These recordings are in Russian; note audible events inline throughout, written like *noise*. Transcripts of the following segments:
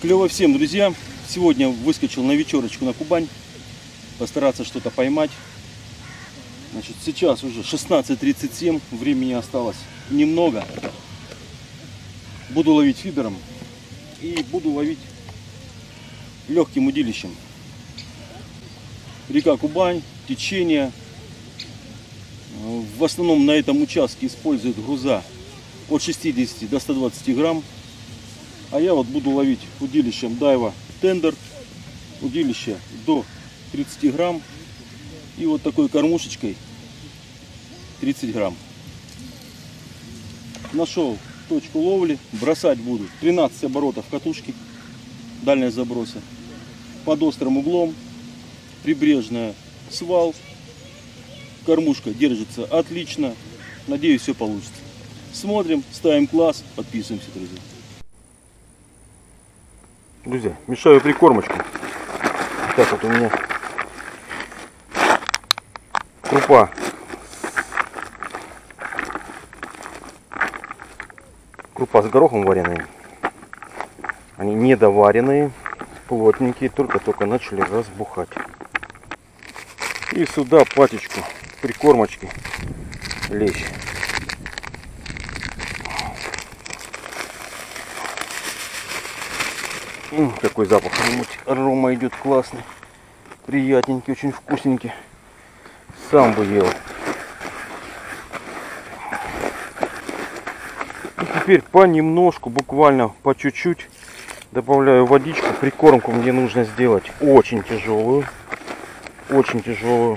Клево всем, друзья. Сегодня выскочил на вечерочку на Кубань. Постараться что-то поймать. Значит, сейчас уже 16.37. Времени осталось немного. Буду ловить фидером. И буду ловить легким удилищем. Река Кубань, течение. В основном на этом участке используют груза от 60 до 120 грамм. А я вот буду ловить удилищем Дайва Тендер. Удилище до 30 грамм. И вот такой кормушечкой 30 грамм. Нашел точку ловли. Бросать буду 13 оборотов катушки. Дальность заброса. Под острым углом. Прибрежная свал. Кормушка держится отлично. Надеюсь, все получится. Смотрим, ставим класс, подписываемся, друзья. Друзья, мешаю прикормочку. Так вот у меня крупа. Крупа с горохом вареные. Они недоваренные, плотненькие, только-только начали разбухать. И сюда патечку прикормочки лечь. Какой запах арома идет классный. Приятненький, очень вкусненький. Сам бы ел. И теперь понемножку, буквально по чуть-чуть добавляю водичку. Прикормку мне нужно сделать очень тяжелую. Очень тяжелую.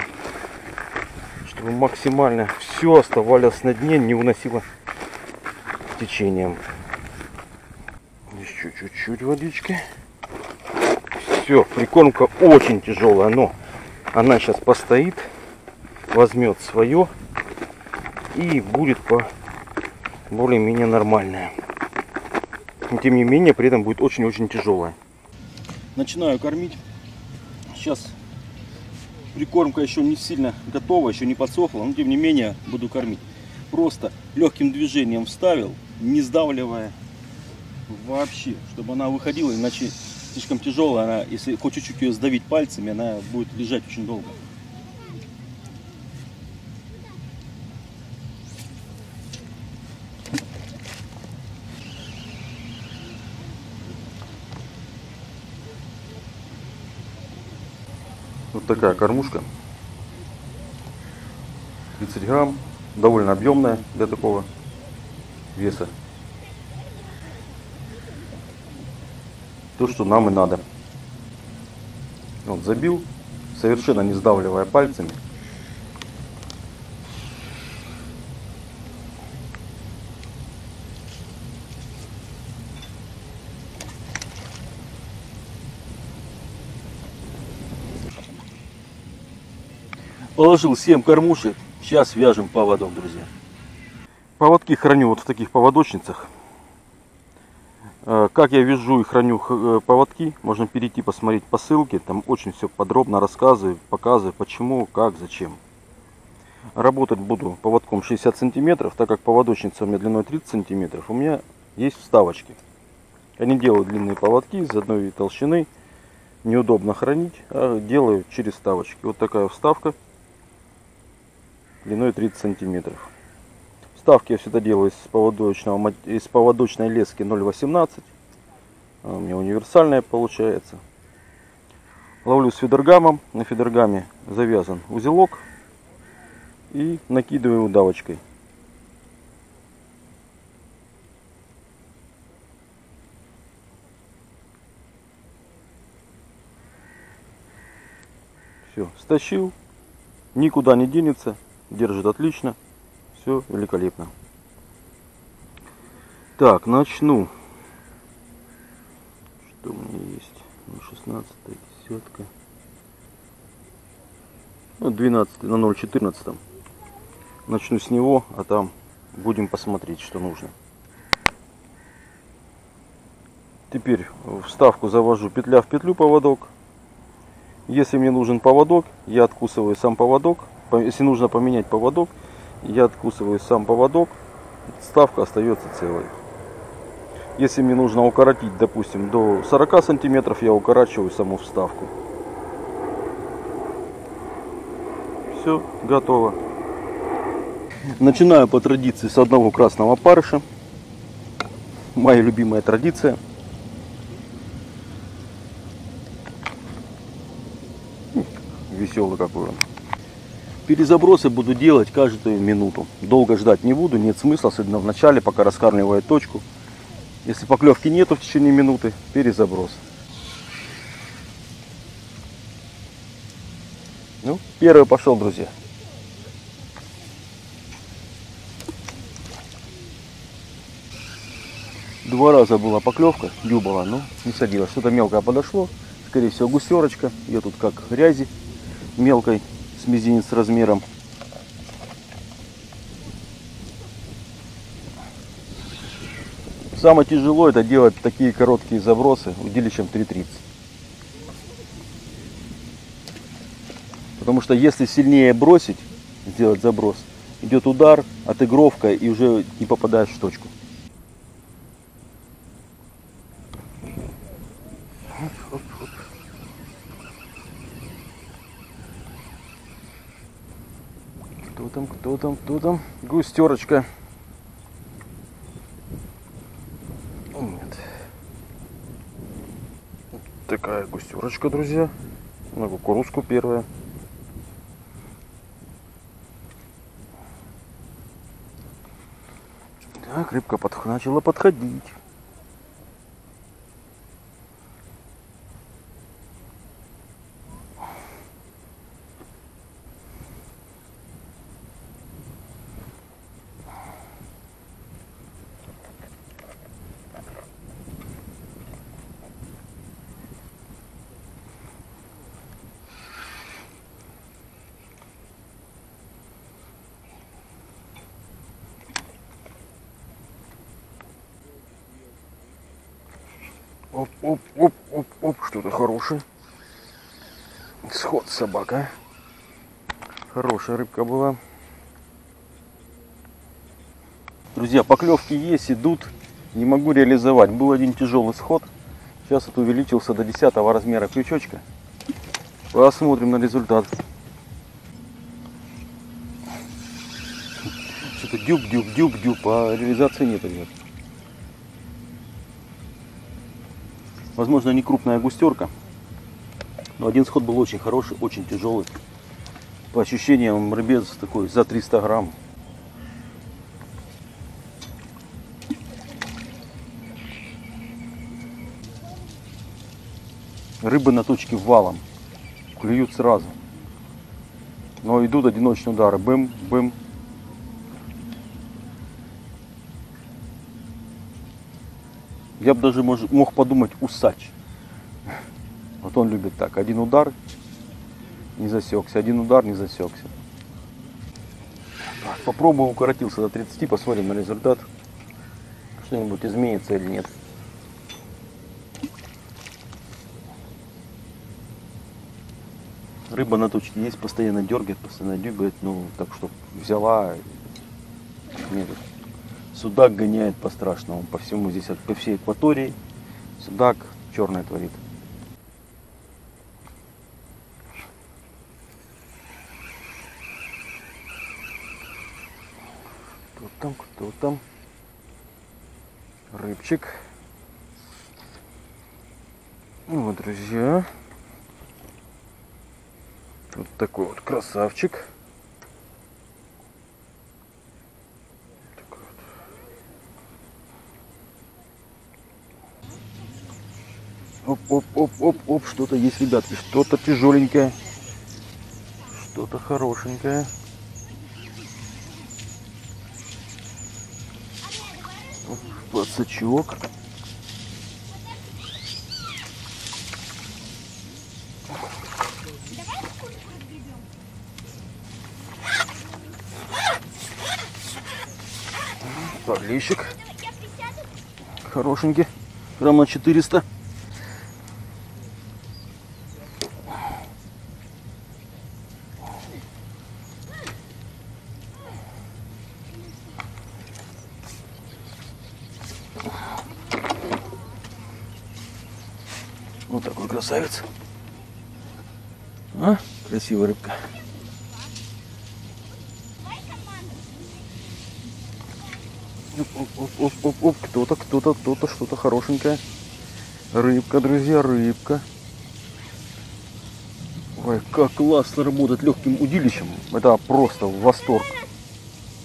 Чтобы максимально все оставалось на дне, не уносило течением. Еще чуть-чуть водички. Все, прикормка очень тяжелая, но она сейчас постоит, возьмет свое и будет по более-менее нормальная. Но, тем не менее, при этом будет очень-очень тяжелая. Начинаю кормить. Сейчас прикормка еще не сильно готова, еще не подсохла, но тем не менее буду кормить. Просто легким движением вставил, не сдавливая вообще, чтобы она выходила, иначе слишком тяжелая, она, если хоть чуть-чуть ее сдавить пальцами, она будет лежать очень долго. Вот такая кормушка. 30 грамм. Довольно объемная для такого веса. То, что нам и надо. Вот забил, совершенно не сдавливая пальцами. Положил 7 кормушек. Сейчас вяжем поводок, друзья. Поводки храню вот в таких поводочницах. Э, Как я вяжу и храню э, поводки, можно перейти посмотреть по ссылке. Там очень все подробно рассказываю, показываю, почему, как, зачем. Работать буду поводком 60 сантиметров, так как поводочница у меня длиной 30 сантиметров. У меня есть вставочки. Я не делаю длинные поводки из одной толщины. Неудобно хранить, а делаю через вставочки. Вот такая вставка длиной 30 сантиметров. Вставки я всегда делаю из, поводочного, из поводочной лески 0,18. А У меня универсальная получается. Ловлю с фидергамом. На фидергаме завязан узелок. И накидываю удавочкой. Все, стащил. Никуда не денется. Держит отлично. Все великолепно. Так, начну. Что у меня есть? Ну, 16 десятка. Ну, 12 на 0,14. Начну с него, а там будем посмотреть, что нужно. Теперь вставку завожу петля в петлю поводок. Если мне нужен поводок, я откусываю сам поводок. По- Если нужно поменять поводок, я откусываю сам поводок. Вставка остается целой. Если мне нужно укоротить, допустим, до 40 сантиметров, я укорачиваю саму вставку. Все, готово. Начинаю по традиции с одного красного парыша. Моя любимая традиция. Веселый какой он. Перезабросы буду делать каждую минуту. Долго ждать не буду, нет смысла, особенно в начале, пока раскармливаю точку. Если поклевки нету в течение минуты, перезаброс. Ну, первый пошел, друзья. Два раза была поклевка, дюбала, но не садилась. Что-то мелкое подошло. Скорее всего, гусерочка. Ее тут как грязи мелкой с мизинец размером. Самое тяжело это делать такие короткие забросы удилищем 3.30. Потому что если сильнее бросить, сделать заброс, идет удар, отыгровка и уже не попадаешь в точку. Кто там, кто там, кто там? Густерочка. Нет. Такая густерочка, друзья. На кукурузку первая. Так, рыбка подх... начала подходить. Оп, оп, оп, оп, оп, что-то хорошее. Сход собака. Хорошая рыбка была. Друзья, поклевки есть, идут. Не могу реализовать. Был один тяжелый сход. Сейчас это увеличился до 10 размера крючочка. Посмотрим на результат. Что-то дюб, дюб, дюб, дюб, а реализации нет, ребят. Возможно, не крупная густерка. Но один сход был очень хороший, очень тяжелый. По ощущениям, рыбец такой за 300 грамм. Рыбы на точке валом. Клюют сразу. Но идут одиночные удары. Бым, бым. Я бы даже мож- мог подумать усач. Вот он любит так. Один удар не засекся. Один удар не засекся. Так, попробуем укоротился до 30, посмотрим на результат. Что-нибудь изменится или нет. Рыба на точке есть, постоянно дергает, постоянно дергает, ну так что взяла. Нет, судак гоняет по страшному, по всему здесь, по всей экватории. Судак черное творит. Кто там, кто там? Рыбчик. Ну вот, друзья. Вот такой вот красавчик. Оп, оп, оп, оп, оп, что-то есть, ребятки, что-то тяжеленькое, что-то хорошенькое. Пацачок. Подлещик. Хорошенький. Грамм на 400. Красавец. А? Красивая рыбка. Оп, оп, оп, оп, оп, оп. Кто-то, кто-то, кто-то, что-то хорошенькое. Рыбка, друзья, рыбка. Ой, как классно работать легким удилищем. Это просто восторг.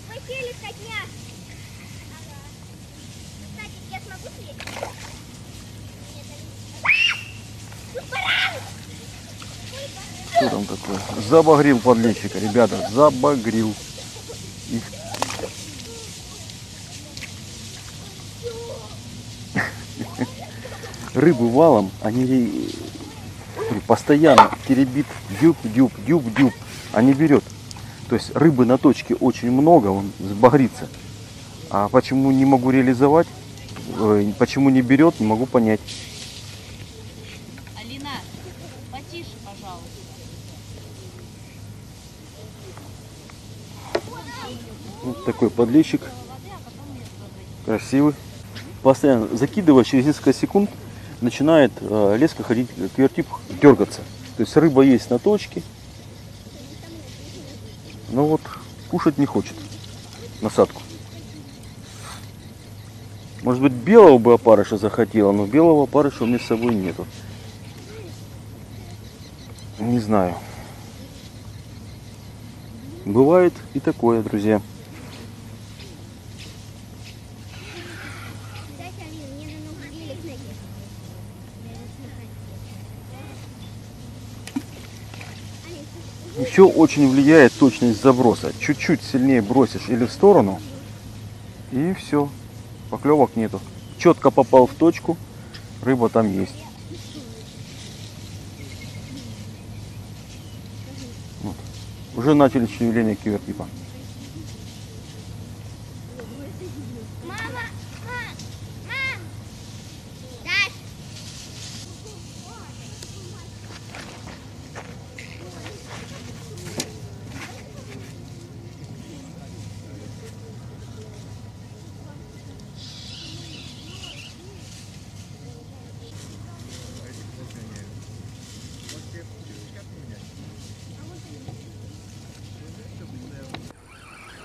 Хотели котня. Ага. Кстати, я смогу съесть? Нет, Алиса. Что там такое? Забагрил подлещика, ребята, забагрил. Их *laughs* рыбы валом, они постоянно теребит дюб, дюб, дюб, дюб, а не берет. То есть рыбы на точке очень много, он сбагрится. А почему не могу реализовать, э, почему не берет, не могу понять. Алина, потише, пожалуйста. Вот такой подлещик, красивый. Постоянно закидывая, через несколько секунд начинает э, леска ходить, квертип дергаться. То есть рыба есть на точке, но вот кушать не хочет насадку. Может быть белого бы опарыша захотела, но белого опарыша у меня с собой нету. Не знаю. Бывает и такое, друзья. Еще очень влияет точность заброса. Чуть-чуть сильнее бросишь или в сторону, и все, поклевок нету. Четко попал в точку, рыба там есть. Вот. Уже начали шевеление кивертипа. Мама! Мам! Мам! Даш!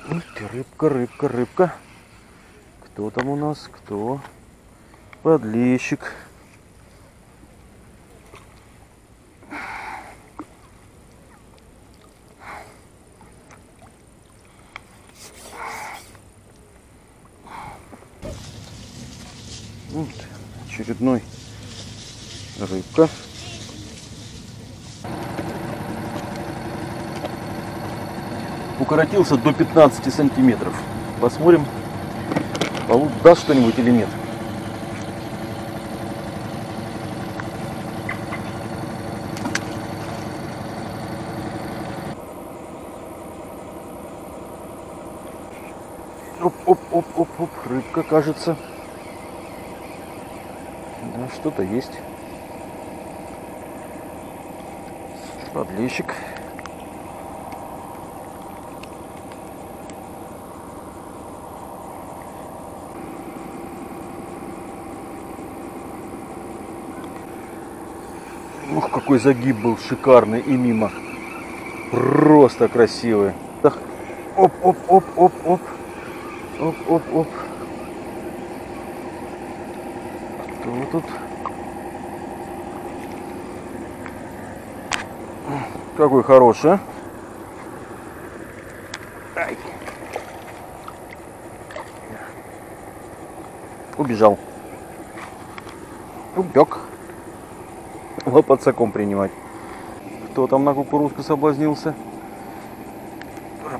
Ух ты, рыбка, рыбка, рыбка. Кто там у нас? Кто? Подлещик. Вот, очередной рыбка. укоротился до 15 сантиметров. Посмотрим, даст что-нибудь или нет. Оп, оп, оп, оп, оп, рыбка, кажется. Да, что-то есть. Подлещик. Ух, какой загиб был шикарный и мимо. Просто красивый. Так, Оп, оп, оп, оп. Кто тут? Какой хороший, а? Ай. Убежал. Убег лопатцаком принимать. Кто там на кукурузку соблазнился?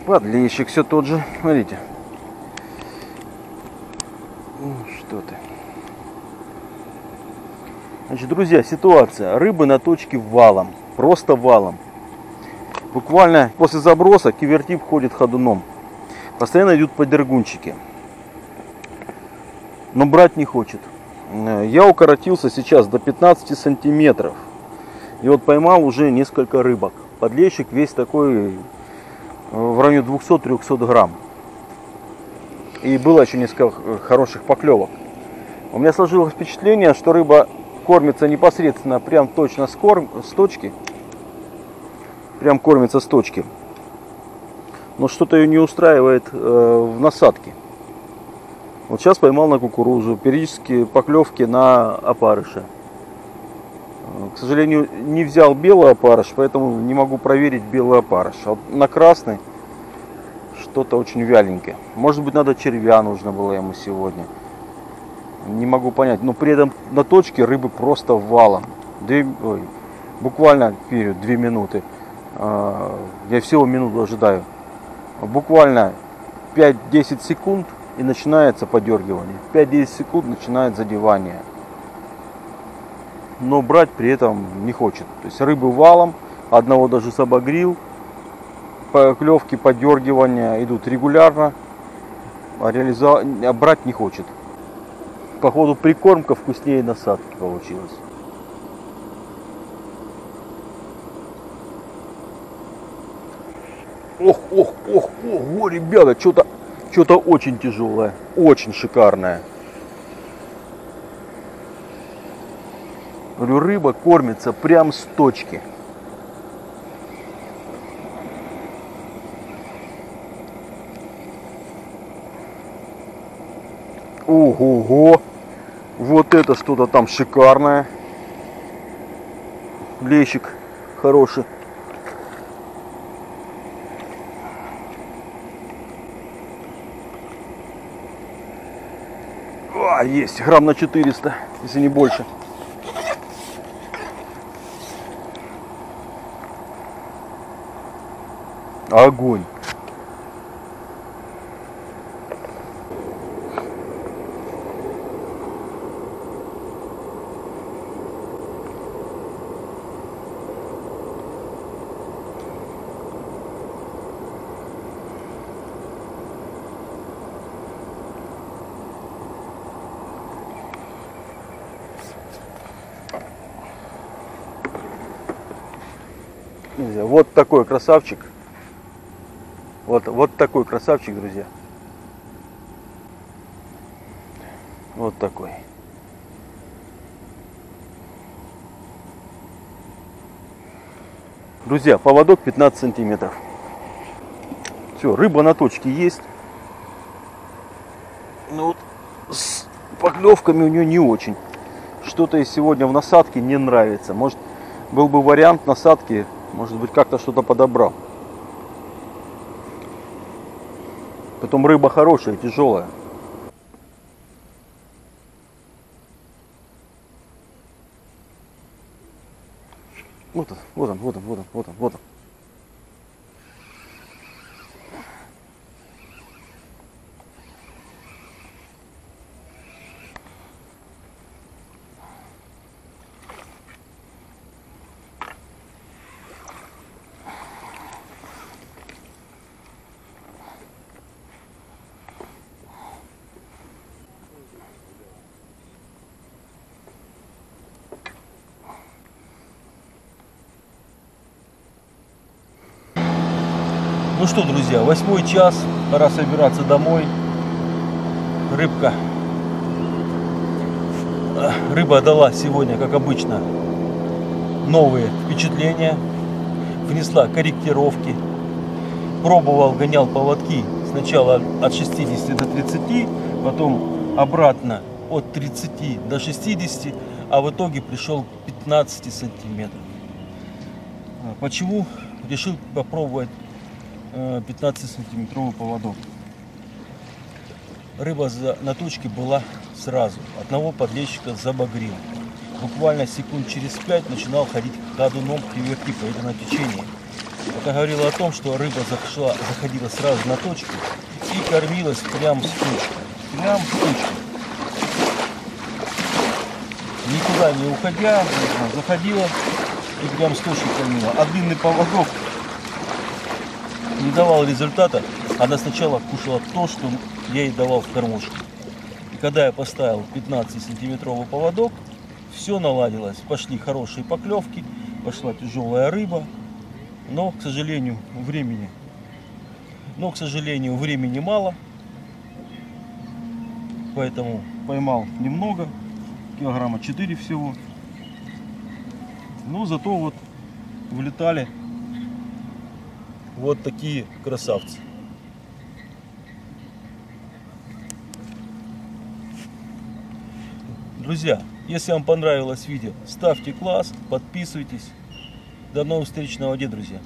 Подлещик все тот же. Смотрите. Ну, Что ты. Значит, друзья, ситуация. Рыбы на точке валом. Просто валом. Буквально после заброса кивертип ходит ходуном. Постоянно идут подергунчики. Но брать не хочет. Э, Я укоротился сейчас до 15 сантиметров. И вот поймал уже несколько рыбок. Подлещик весь такой э, в районе 200-300 грамм. И было еще несколько э, хороших поклевок. У меня сложилось впечатление, что рыба кормится непосредственно прям точно с, корм, с точки. Прям кормится с точки. Но что-то ее не устраивает э, в насадке. Вот сейчас поймал на кукурузу. Периодически поклевки на опарыша. Э, К сожалению, не взял белый опарыш, поэтому не могу проверить белый опарыш. А на красный что-то очень вяленькое. Может быть, надо червя нужно было ему сегодня. Не могу понять. Но при этом на точке рыбы просто валом. Две, ой, буквально период, две минуты. А, Я всего минуту ожидаю. Буквально 5-10 секунд и начинается подергивание. 5-10 секунд начинает задевание. Но брать при этом не хочет. То есть рыбы валом, одного даже собогрил. Поклевки, подергивания идут регулярно. А, реализа... а брать не хочет. Походу прикормка вкуснее насадки получилась. Ох, ох, ох, ого, ребята, что-то что-то очень тяжелое, очень шикарное. Говорю, рыба кормится прям с точки. Ого-го! Вот это что-то там шикарное. Лещик хороший. А, есть, грамм на 400, если не больше. Огонь. Друзья, вот такой красавчик. Вот, вот такой красавчик, друзья. Вот такой. Друзья, поводок 15 сантиметров. Все, рыба на точке есть. Ну вот с поклевками у нее не очень. Что-то ей сегодня в насадке не нравится. Может, был бы вариант насадки, может быть, как-то что-то подобрал. Потом рыба хорошая, тяжелая. Вот он, вот он, вот он, вот он, вот он, вот он. Ну что, друзья, восьмой час, пора собираться домой. Рыбка. Рыба дала сегодня, как обычно, новые впечатления. Внесла корректировки. Пробовал, гонял поводки сначала от 60 до 30, потом обратно от 30 до 60, а в итоге пришел к 15 сантиметров. А Почему решил попробовать 15-сантиметровый поводок. Рыба на точке была сразу. Одного подлещика забагрил. Буквально секунд через пять начинал ходить ходуном криверки по этому течению. Это говорило о том, что рыба зашла, заходила сразу на точку и кормилась прямо с точки. Прям с точки. Никуда не уходя, заходила и прям с точки кормила. А длинный поводок не давал результата, она сначала кушала то, что я ей давал в кормушку. И когда я поставил 15-сантиметровый поводок, все наладилось. Пошли хорошие поклевки, пошла тяжелая рыба. Но, к сожалению, времени. Но, к сожалению, времени мало. Поэтому поймал немного, килограмма 4 всего. Ну, зато вот вылетали вот такие красавцы. Друзья, если вам понравилось видео, ставьте класс, подписывайтесь. До новых встреч на воде, друзья.